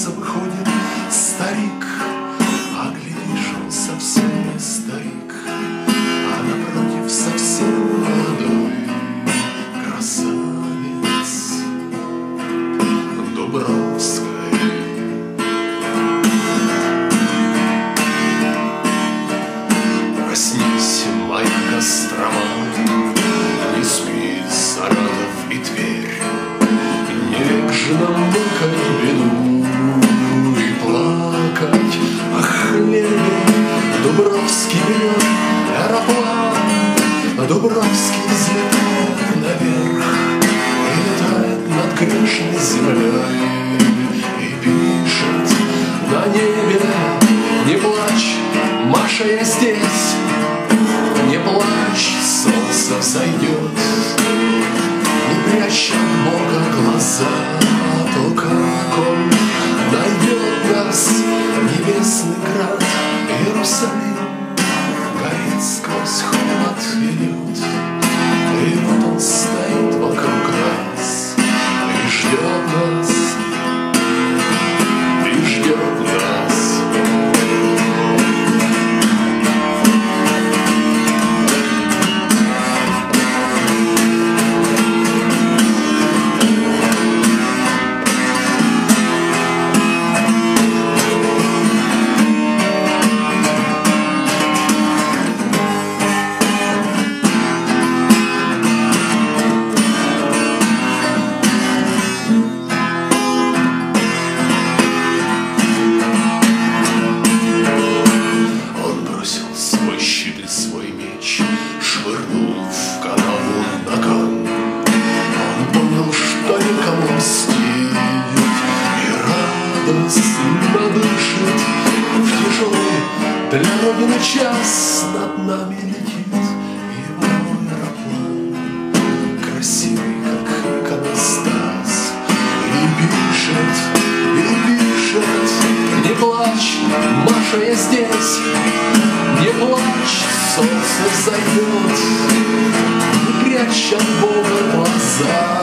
Леса выходит старик А глядишь, он совсем не старик. А напротив совсем молодой Красавец Дубровской Проснись, моя Кострома, Не спи, Саратов и Тверь, Не век же нам мыкать Дубровский берет аэроплан, Дубровский взлетает наверх И летает над грешной землей И пишет на небе. Не плачь, Маша, я здесь. Не плачь, солнце взойдет Не прячь от Бога глаза То, как Он promise. Для Родины час Над нами летит его аэроплан, Красивый, как иконостас, И пишет, и пишет, не плачь, Маша, я здесь, не плачь, солнце взойдет, Не прячь от Бога глаза,